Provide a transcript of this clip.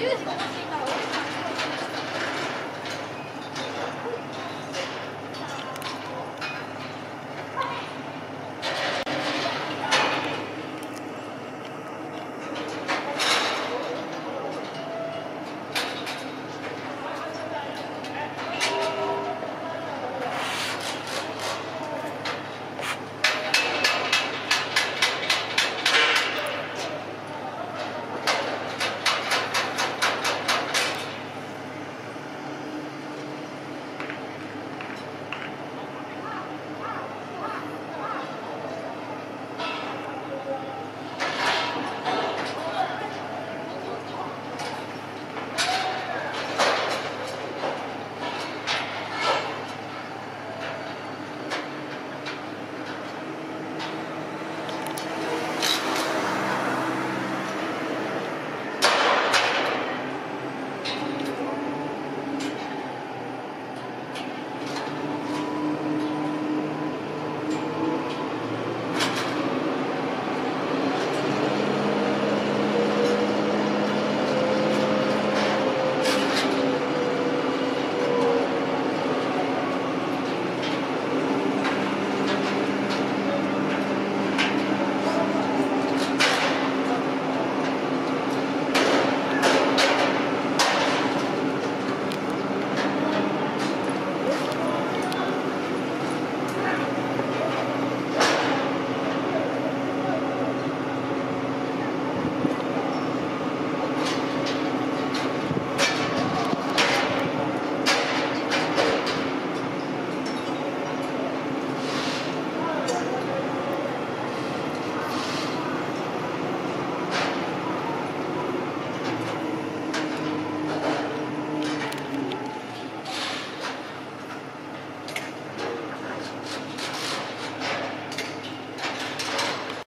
10時が欲しいから俺